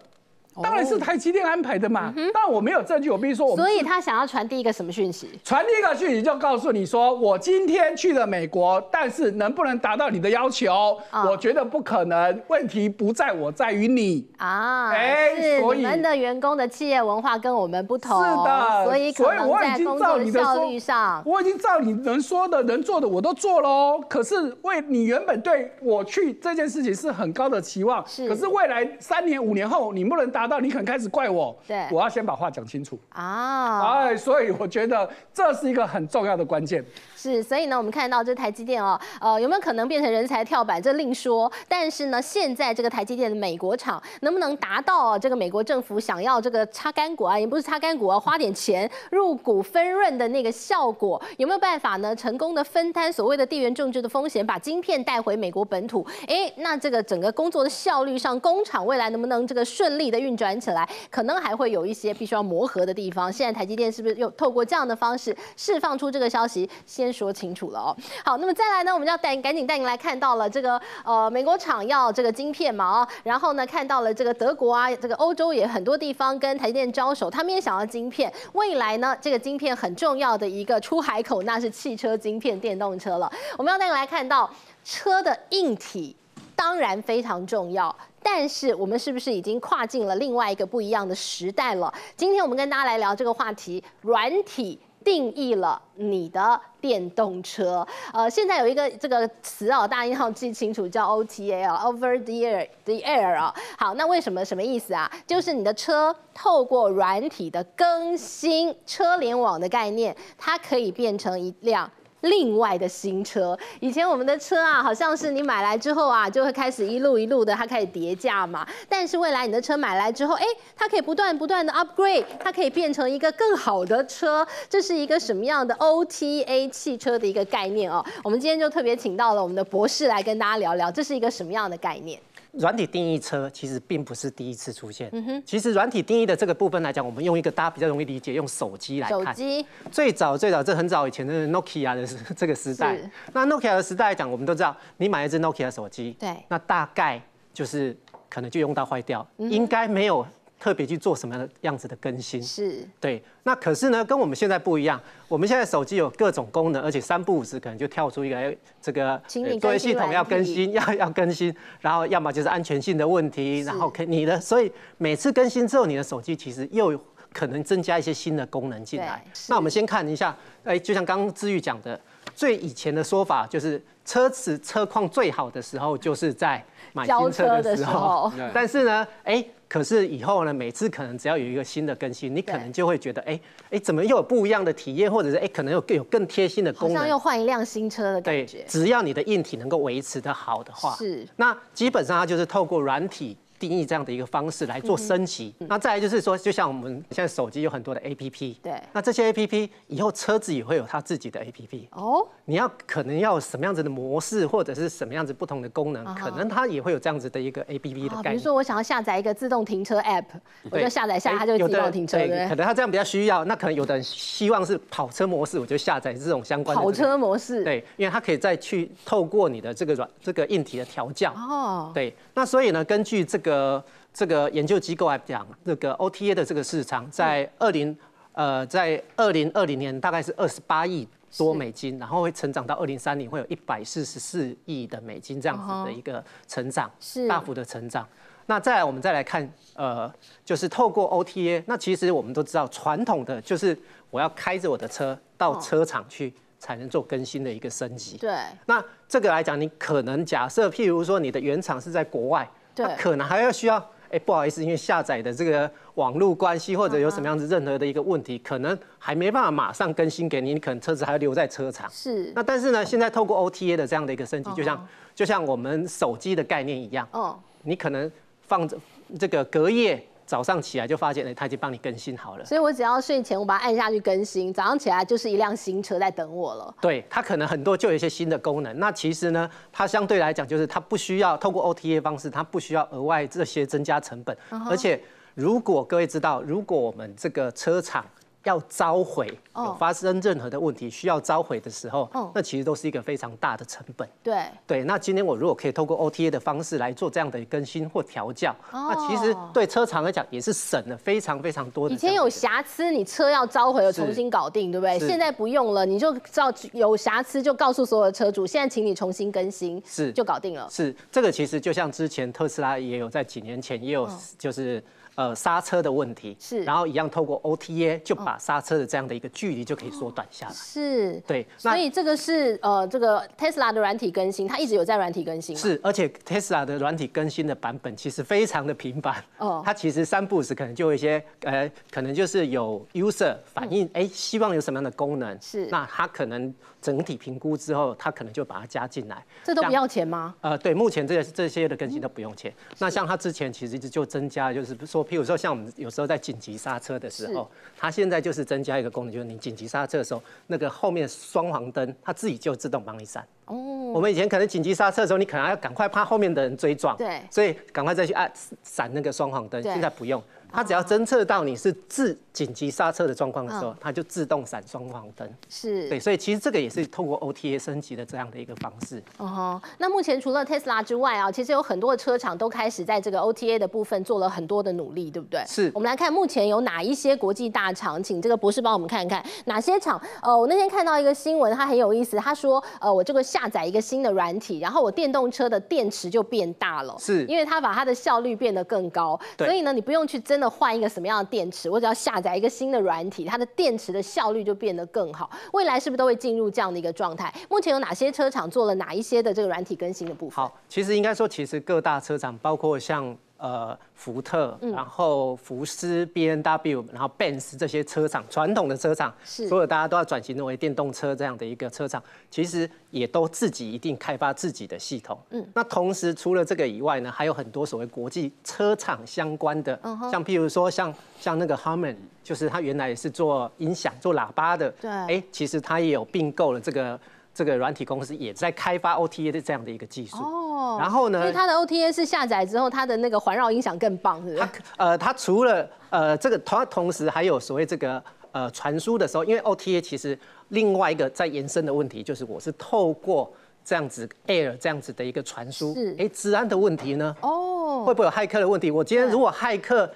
当然是台积电安排的嘛。当然我没有证据，我必须说我所以他想要传递一个什么讯息？传递一个讯息，就告诉你说，我今天去了美国，但是能不能达到你的要求，啊我觉得不可能。问题不在我，在于你。啊，哎是所以你们的员工的企业文化跟我们不同，是的，所以可所以能我已经照你的说上，我已经照你能说的、能做的我都做了哦。可是为你原本对我去这件事情是很高的期望，是可是未来三年、五年后你不能达到，你肯开始怪我。对我要先把话讲清楚。啊，哎，所以我觉得这是一个很重要的关键。是，所以呢，我们看到这台积电哦，呃，有没有可能变成人才跳板，这另说。但是呢，现在这个台积电的美国厂能不能达到、这个美国政府想要这个擦干股啊，也不是擦干股啊，花点钱入股分润的那个效果，有没有办法呢？成功的分摊所谓的地缘政治的风险，把晶片带回美国本土？哎，那这个整个工作的效率上，工厂未来能不能这个顺利的运转起来？可能还会有一些必须要磨合的地方。现在台积电是不是又透过这样的方式释放出这个消息？先说清楚了哦。好，那么再来呢，我们要带赶紧带您来看到了这个呃美国厂要这个晶片嘛哦，然后呢看到了这个德国啊，这个欧洲也很多地方跟台积电交手，他们也想要晶片。未来呢，这个晶片很重要的一个出海口，那是汽车晶片、电动车了。我们要带您来看到车的硬体。当然非常重要，但是我们是不是已经跨进了另外一个不一样的时代了？今天我们跟大家来聊这个话题，软体。定义了你的电动车，呃，现在有一个这个词啊，大家一定要记清楚，叫 OTA 啊，Over the Air the Air 啊。好，那为什么什么意思啊？就是你的车透过软体的更新，车联网的概念，它可以变成一辆另外的新车，以前我们的车啊，好像是你买来之后啊，就会开始一路一路的，它开始叠价嘛。但是未来你的车买来之后，哎，它可以不断不断的 upgrade，它可以变成一个更好的车。这是一个什么样的 OTA 汽车的一个概念哦？我们今天就特别请到了我们的博士来跟大家聊聊，这是一个什么样的概念？软体定义车其实并不是第一次出现。嗯哼，其实软体定义的这个部分来讲，我们用一个大家比较容易理解，用手机来看。手机最早最早，这很早以前的 Nokia 的这个时代。那 Nokia 的时代来讲，我们都知道，你买一只 Nokia 手机，对，那大概就是可能就用到坏掉，应该没有。特别去做什么样的样子的更新？是对。那可是呢，跟我们现在不一样。我们现在手机有各种功能，而且三不五时可能就跳出一个这个作业系统要更新，[laughs] 要要更新。然后要么就是安全性的问题，然后可你的，所以每次更新之后，你的手机其实又可能增加一些新的功能进来。那我们先看一下，哎，就像刚刚志玉讲的，最以前的说法就是车子车况最好的时候就是在买新车的时候。但是呢，哎。可是以后呢，每次可能只要有一个新的更新，你可能就会觉得，哎哎，怎么又有不一样的体验，或者是哎，可能有更有更贴心的功能，好像又换一辆新车的感觉。只要你的硬体能够维持的好的话，是。那基本上它就是透过软体。定义这样的一个方式来做升级，那再来就是说，就像我们现在手机有很多的 A P P，对，那这些 A P P 以后车子也会有它自己的 A P P 哦。你要可能要什么样子的模式，或者是什么样子不同的功能，可能它也会有这样子的一个 A P P 的概念。比如说我想要下载一个自动停车 App，我就下载下来，它就自动停车，对可能它这样比较需要，那可能有的人希望是跑车模式，我就下载这种相关的跑车模式。对，因为它可以再去透过你的这个软这个硬体的调教。哦，对，那所以呢，根据这个。这个研究机构来讲，这个 OTA 的这个市场在二零呃，在二零二零年大概是二十八亿多美金，然后会成长到二零三零会有一百四十四亿的美金这样子的一个成长，是大幅的成长。那再来我们再来看，呃，就是透过 OTA，那其实我们都知道，传统的就是我要开着我的车到车厂去才能做更新的一个升级。对。那这个来讲，你可能假设，譬如说你的原厂是在国外，对，可能还要需要。哎，不好意思，因为下载的这个网络关系或者有什么样子任何的一个问题，可能还没办法马上更新给你，你可能车子还要留在车厂。是。那但是呢，现在透过 OTA 的这样的一个升级，就像就像我们手机的概念一样，哦，你可能放着这个隔夜。早上起来就发现，哎，他已经帮你更新好了。所以我只要睡前我把它按下去更新，早上起来就是一辆新车在等我了。对，它可能很多就有一些新的功能。那其实呢，它相对来讲就是它不需要透过 OTA 方式，它不需要额外这些增加成本。而且，如果各位知道，如果我们这个车厂。要召回，有发生任何的问题需要召回的时候，那其实都是一个非常大的成本。对对，那今天我如果可以透过 OTA 的方式来做这样的更新或调教，那其实对车厂来讲也是省了非常非常多的。以前有瑕疵，你车要召回了，重新搞定，对不对？现在不用了，你就知道有瑕疵就告诉所有的车主，现在请你重新更新，是就搞定了。是这个其实就像之前特斯拉也有在几年前也有就是。呃，刹车的问题是，然后一样透过 OTA 就把刹车的这样的一个距离就可以缩短下来。是，对，所以这个是呃，这个 Tesla 的软体更新，它一直有在软体更新。是，而且 Tesla 的软体更新的版本其实非常的频繁。哦，[laughs] 它其实三步时可能就有一些呃，可能就是有 user 反映，哎，希望有什么样的功能，是，那它可能。整体评估之后，它可能就把它加进来。这都不要钱吗？呃，对，目前这些这些的更新都不用钱。那像它之前其实就增加，就是说，譬如说像我们有时候在紧急刹车的时候，它现在就是增加一个功能，就是你紧急刹车的时候，那个后面双黄灯它自己就自动帮你闪。哦。我们以前可能紧急刹车的时候，你可能要赶快怕后面的人追撞。对。所以赶快再去按闪那个双黄灯。现在不用。它只要侦测到你是自紧急刹车的状况的时候，它就自动闪双黄灯。是对，所以其实这个也是透过 OTA 升级的这样的一个方式。哦那目前除了 Tesla 之外啊，其实有很多的车厂都开始在这个 OTA 的部分做了很多的努力，对不对？是。我们来看目前有哪一些国际大厂，请这个博士帮我们看一看哪些厂。呃，我那天看到一个新闻，它很有意思，他说，呃，我这个下载一个新的软体，然后我电动车的电池就变大了，是因为它把它的效率变得更高。所以呢，你不用去真的换一个什么样的。电池，我只要下载一个新的软体，它的电池的效率就变得更好。未来是不是都会进入这样的一个状态？目前有哪些车厂做了哪一些的这个软体更新的部分？好，其实应该说，其实各大车厂，包括像呃，福特，然后福斯、B N W，然后 Benz 这些车厂，传统的车厂，所有大家都要转型为电动车这样的一个车厂，其实也都自己一定开发自己的系统。嗯，那同时除了这个以外呢，还有很多所谓国际车厂相关的，像譬如说像像那个 Harman，就是他原来也是做音响、做喇叭的。对，哎，其实他也有并购了这个。这个软体公司也在开发 OTA 的这样的一个技术哦，然后呢，所以它的 OTA 是下载之后，它的那个环绕音响更棒，是不是？它呃，它除了呃这个同同时还有所谓这个呃传输的时候，因为 OTA 其实另外一个在延伸的问题就是我是透过。这样子 air 这样子的一个传输，哎，治安的问题呢？哦，会不会有骇客的问题？我今天如果骇客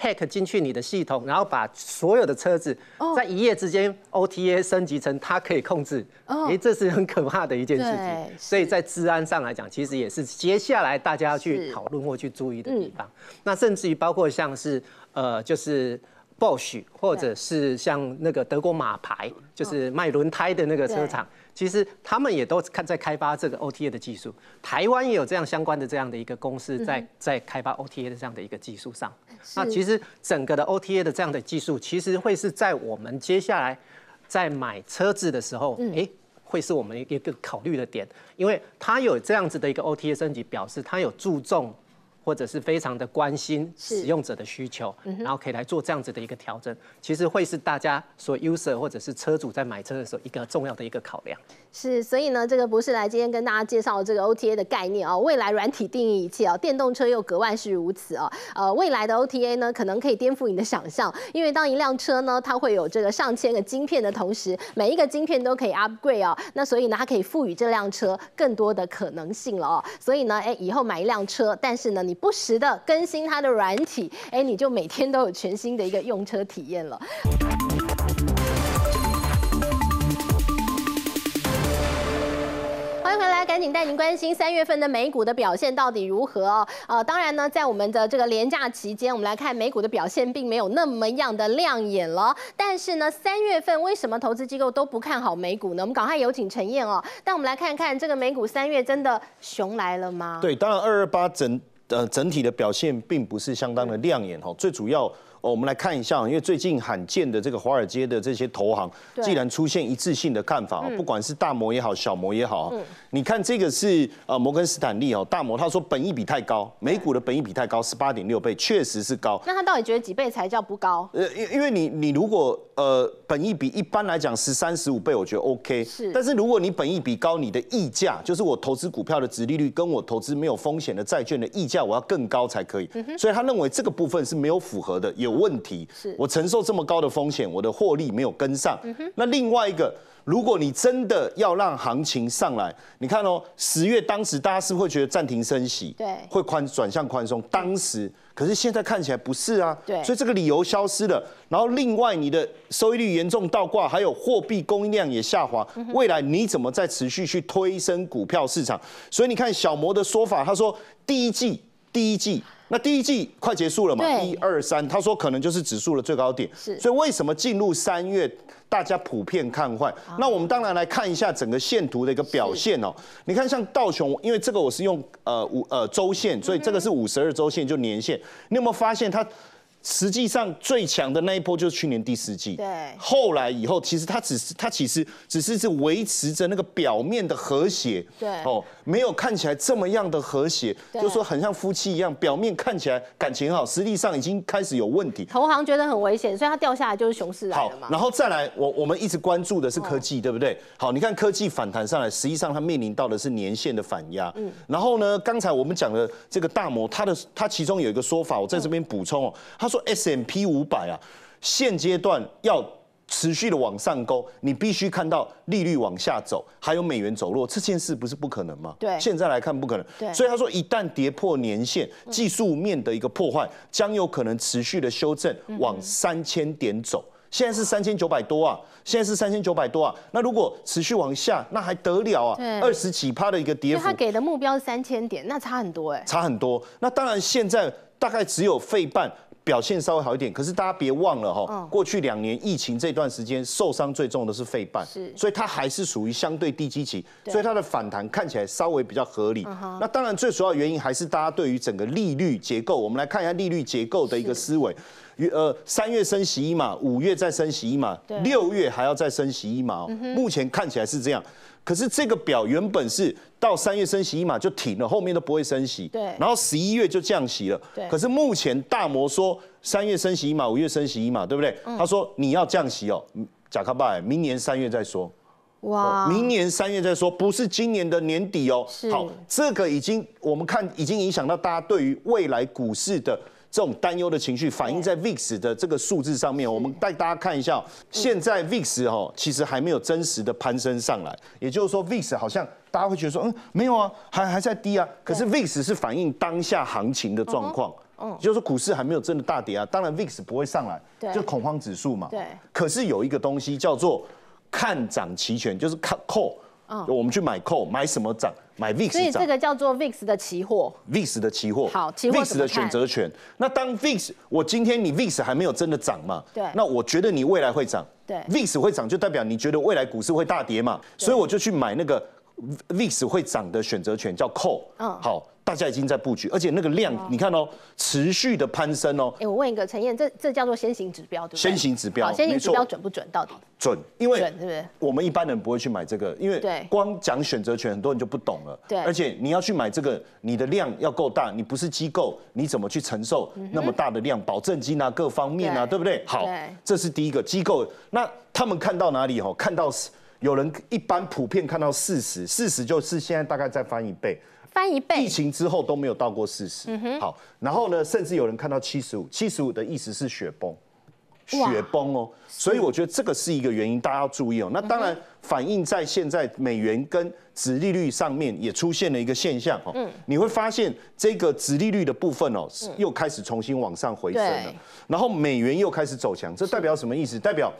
hack 进去你的系统，然后把所有的车子在一夜之间 OTA 升级成它可以控制，哎，这是很可怕的一件事情。所以在治安上来讲，其实也是接下来大家要去讨论或去注意的地方。那甚至于包括像是呃，就是 Bosch 或者是像那个德国马牌，就是卖轮胎的那个车厂。其实他们也都看在开发这个 OTA 的技术，台湾也有这样相关的这样的一个公司在在开发 OTA 的这样的一个技术上。那其实整个的 OTA 的这样的技术，其实会是在我们接下来在买车子的时候，哎，会是我们一个考虑的点，因为它有这样子的一个 OTA 升级，表示它有注重。或者是非常的关心使用者的需求，然后可以来做这样子的一个调整，其实会是大家所 user 或者是车主在买车的时候一个重要的一个考量。是，所以呢，这个博士来今天跟大家介绍这个 OTA 的概念哦，未来软体定义一切哦，电动车又格外是如此哦。呃，未来的 OTA 呢，可能可以颠覆你的想象，因为当一辆车呢，它会有这个上千个晶片的同时，每一个晶片都可以 upgrade 哦，那所以呢，它可以赋予这辆车更多的可能性了哦。所以呢，哎，以后买一辆车，但是呢，你不时的更新它的软体，哎，你就每天都有全新的一个用车体验了。欢迎回来，赶紧带您关心三月份的美股的表现到底如何哦。呃，当然呢，在我们的这个连假期间，我们来看美股的表现，并没有那么样的亮眼了。但是呢，三月份为什么投资机构都不看好美股呢？我们赶快有请陈燕哦。但我们来看看这个美股三月真的熊来了吗？对，当然二二八整呃整体的表现并不是相当的亮眼哈。最主要。哦，我们来看一下，因为最近罕见的这个华尔街的这些投行，既然出现一致性的看法，不管是大摩也好，小摩也好，你看这个是呃摩根斯坦利哦，大摩他说本益比太高，美股的本益比太高，十八点六倍，确实是高。那他到底觉得几倍才叫不高？呃，因因为你你如果呃本益比一般来讲十三十五倍，我觉得 OK。是。但是如果你本益比高，你的溢价就是我投资股票的值利率跟我投资没有风险的债券的溢价，我要更高才可以。所以他认为这个部分是没有符合的，有。有问题，是。我承受这么高的风险，我的获利没有跟上。那另外一个，如果你真的要让行情上来，你看哦，十月当时大家是不是会觉得暂停升息，对，会宽转向宽松。当时，可是现在看起来不是啊，对，所以这个理由消失了。然后另外，你的收益率严重倒挂，还有货币供应量也下滑，未来你怎么再持续去推升股票市场？所以你看小摩的说法，他说第一季，第一季。那第一季快结束了嘛？一二三，他说可能就是指数的最高点。是，所以为什么进入三月大家普遍看坏？那我们当然来看一下整个线图的一个表现哦。你看像道琼，因为这个我是用呃五呃周线，所以这个是五十二周线就年线。你有没有发现它？实际上最强的那一波就是去年第四季，对。后来以后，其实它只是它其实只是是维持着那个表面的和谐，对。哦，没有看起来这么样的和谐，就说很像夫妻一样，表面看起来感情好，实际上已经开始有问题。投行觉得很危险，所以它掉下来就是熊市来了嘛。好，然后再来，我我们一直关注的是科技，对不对？好，你看科技反弹上来，实际上它面临到的是年限的反压。嗯。然后呢，刚才我们讲的这个大摩，它的它其中有一个说法，我在这边补充哦，他。说 S M P 五百啊，现阶段要持续的往上勾，你必须看到利率往下走，还有美元走弱，这件事不是不可能吗？对，现在来看不可能。对，所以他说一旦跌破年线，技术面的一个破坏，将有可能持续的修正往三千点走。现在是三千九百多啊，现在是三千九百多啊。那如果持续往下，那还得了啊？二十几趴的一个跌幅。他给的目标是三千点，那差很多哎。差很多。那当然现在大概只有费半。表现稍微好一点。可是大家别忘了哈，过去两年疫情这段时间受伤最重的是费半，是所以它还是属于相对低基期，所以它的反弹看起来稍微比较合理。那当然最主要原因还是大家对于整个利率结构，我们来看一下利率结构的一个思维。呃，三月升息一码，五月再升息一码，六月还要再升息一码。目前看起来是这样。可是这个表原本是到三月升息一码就停了，后面都不会升息。对。然后十一月就降息了。对。可是目前大摩说三月升息一码，五月升息一码，对不对？他说你要降息哦，贾卡拜，明年三月再说。哇。明年三月再说，不是今年的年底哦。好，这个已经我们看已经影响到大家对于未来股市的。这种担忧的情绪反映在 VIX 的这个数字上面，我们带大家看一下，现在 VIX 哦，其实还没有真实的攀升上来，也就是说 VIX 好像大家会觉得说，嗯，没有啊，还还在低啊，可是 VIX 是反映当下行情的状况，嗯，就是股市还没有真的大跌啊，当然 VIX 不会上来，就恐慌指数嘛，对，可是有一个东西叫做看涨期权，就是看 call。我们去买 call，买什么涨？买 VIX 涨。所以这个叫做 VIX 的期货。VIX 的期货。好，期货 VIX 的选择权。那当 VIX，我今天你 VIX 还没有真的涨嘛？对。那我觉得你未来会涨。对。VIX 会涨，就代表你觉得未来股市会大跌嘛？所以我就去买那个 VIX 会涨的选择权，叫 call。嗯。好。大家已经在布局，而且那个量，你看哦，持续的攀升哦。哎，我问一个陈燕，这这叫做先行指标对不对？先行指标，先行指标准不准？到底准，因为准是不是？我们一般人不会去买这个，因为光讲选择权，很多人就不懂了。对，而且你要去买这个，你的量要够大，你不是机构，你怎么去承受那么大的量？保证金啊，各方面啊，对不对？好，这是第一个机构。那他们看到哪里？哈，看到有人一般普遍看到四十，四十就是现在大概再翻一倍。翻一倍，疫情之后都没有到过四十。嗯好，然后呢，甚至有人看到七十五，七十五的意思是雪崩，雪崩哦。所以我觉得这个是一个原因，大家要注意哦。那当然反映在现在美元跟殖利率上面也出现了一个现象哦。嗯，你会发现这个殖利率的部分哦，又开始重新往上回升了，然后美元又开始走强，这代表什么意思？代表。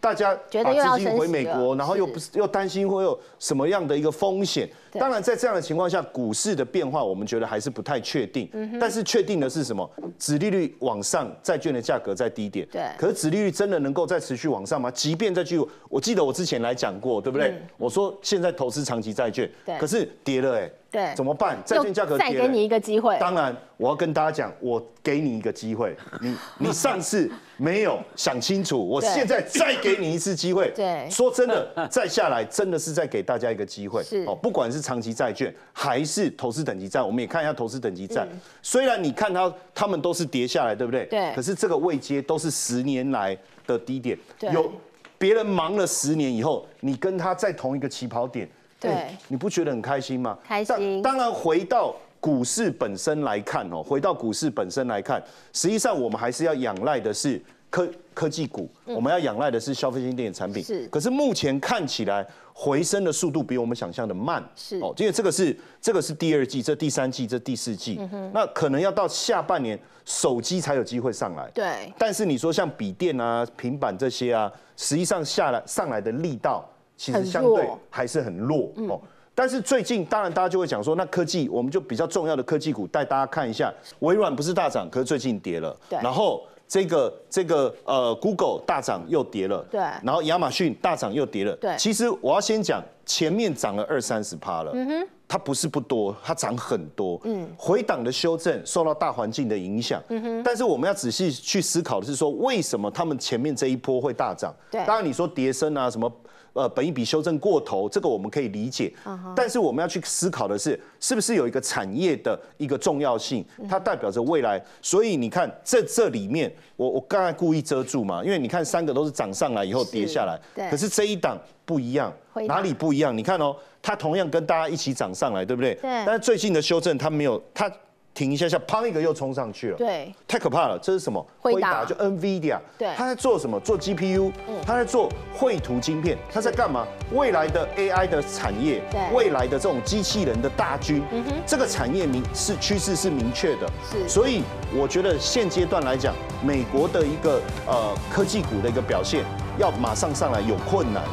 大家把资金回美国，然后又不是又担心会有什么样的一个风险。当然，在这样的情况下，股市的变化我们觉得还是不太确定。但是确定的是什么？指利率往上，债券的价格在低点。对。可是指利率真的能够再持续往上吗？即便再继续，我记得我之前来讲过，对不对？我说现在投资长期债券，可是跌了哎。对，怎么办？债券价格再给你一个机会。当然，我要跟大家讲，我给你一个机会。你你上次没有想清楚，我现在再给你一次机会。[laughs] 对，说真的，再下来真的是在给大家一个机会。[laughs] 是哦，不管是长期债券还是投资等级债，我们也看一下投资等级债。虽然你看它，他们都是跌下来，对不对？对。可是这个位阶都是十年来的低点。对。有别人忙了十年以后，你跟他在同一个起跑点。对，你不觉得很开心吗？开心。当然，回到股市本身来看哦，回到股市本身来看，实际上我们还是要仰赖的是科科技股，我们要仰赖的是消费性电子产品。是。可是目前看起来回升的速度比我们想象的慢。是。哦，因为这个是这个是第二季，这第三季，这第四季，那可能要到下半年手机才有机会上来。对。但是你说像笔电啊、平板这些啊，实际上下来上来的力道。其实相对还是很弱哦，但是最近当然大家就会讲说，那科技我们就比较重要的科技股带大家看一下，微软不是大涨，可是最近跌了。对。然后这个这个呃，Google 大涨又跌了。对。然后亚马逊大涨又跌了。对。其实我要先讲，前面涨了二三十趴了。嗯哼。它不是不多，它涨很多。嗯。回档的修正受到大环境的影响。嗯哼。但是我们要仔细去思考的是说，为什么他们前面这一波会大涨？对。当然你说跌升啊什么。呃，本一笔修正过头，这个我们可以理解。但是我们要去思考的是，是不是有一个产业的一个重要性，它代表着未来。所以你看，这这里面，我我刚才故意遮住嘛，因为你看三个都是涨上来以后跌下来，可是这一档不一样，哪里不一样？你看哦，它同样跟大家一起涨上来，对不对？对。但是最近的修正，它没有它。停一下下，砰一个又冲上去了，对，太可怕了。这是什么？回答，就 NVIDIA，对，他在做什么？做 GPU，他在做绘图晶片，他在干嘛？未来的 AI 的产业，对，未来的这种机器人的大军，这个产业明是趋势是明确的，是。所以我觉得现阶段来讲，美国的一个呃科技股的一个表现，要马上上来有困难，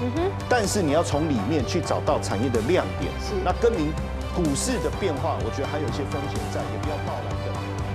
但是你要从里面去找到产业的亮点，是。那跟您。股市的变化，我觉得还有一些风险在，也不要抱了。